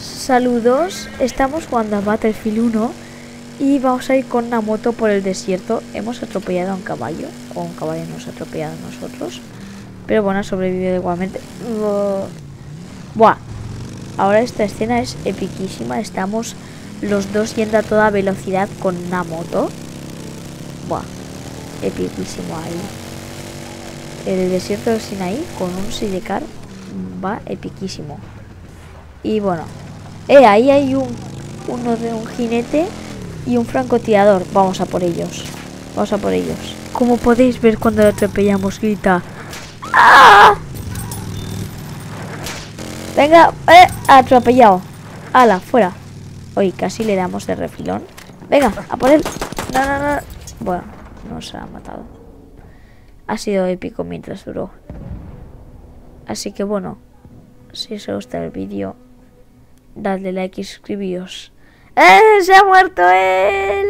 Saludos, estamos jugando a Battlefield 1 y vamos a ir con una moto por el desierto. Hemos atropellado a un caballo, o un caballo nos ha atropellado a nosotros. Pero bueno, ha sobrevivido igualmente. Buah, ahora esta escena es epiquísima. Estamos los dos yendo a toda velocidad con una moto. Buah, epiquísimo ahí. El desierto de Sinaí con un sidecar va epiquísimo. Y bueno, eh, ahí hay un uno de un jinete y un francotirador. Vamos a por ellos. Vamos a por ellos. Como podéis ver cuando lo atropellamos, grita. ¡Ah! Venga, eh, atropellado. Ala, fuera. Hoy casi le damos de refilón. Venga, a por él. No, no, no. Bueno, nos ha matado. Ha sido épico mientras duró. Así que bueno, si os gusta el vídeo, dadle like y suscribíos. ¡Eh! ¡Se ha muerto él!